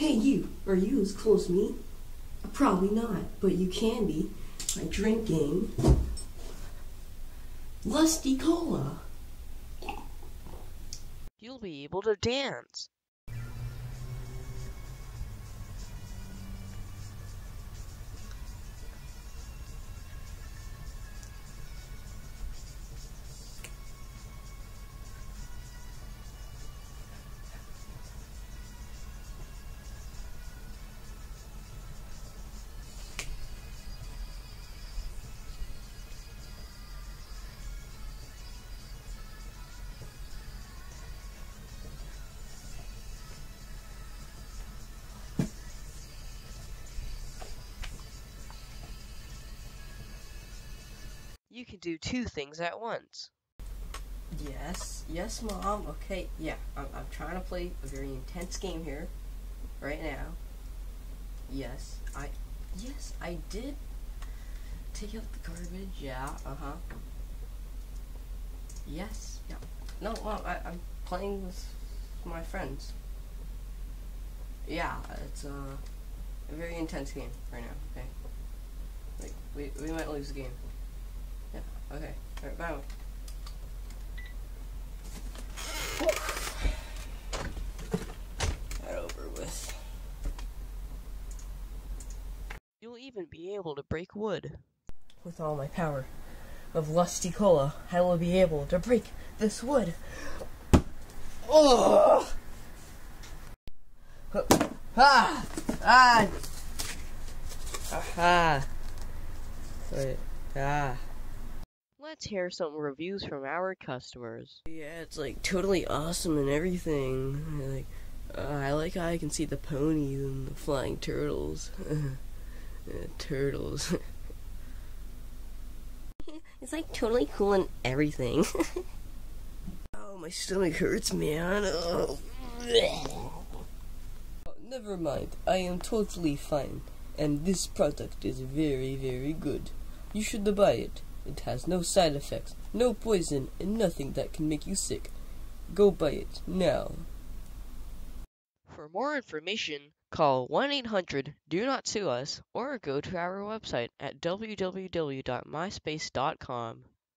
Hey, you, are you as close as me? Probably not, but you can be by drinking Lusty Cola. You'll be able to dance. You can do two things at once. Yes, yes, Mom. Okay, yeah, I'm, I'm trying to play a very intense game here, right now. Yes, I, yes, I did take out the garbage. Yeah, uh huh. Yes, yeah. No, Mom, I, I'm playing with my friends. Yeah, it's uh, a very intense game right now. Okay, like we we might lose the game. Yeah. Okay. All right. Bye. That over with. You'll even be able to break wood. With all my power of lusty cola, I will be able to break this wood. Oh! Ah! Ah! Ah! Sorry. Ah. Let's hear some reviews from our customers. Yeah, it's like totally awesome and everything. Like, uh, I like how I can see the ponies and the flying turtles. Uh, turtles. it's like totally cool and everything. oh, my stomach hurts, man. Oh. Never mind. I am totally fine. And this product is very, very good. You should buy it. It has no side effects, no poison, and nothing that can make you sick. Go buy it now. For more information, call 1 800 Do Not Sue Us or go to our website at www.myspace.com.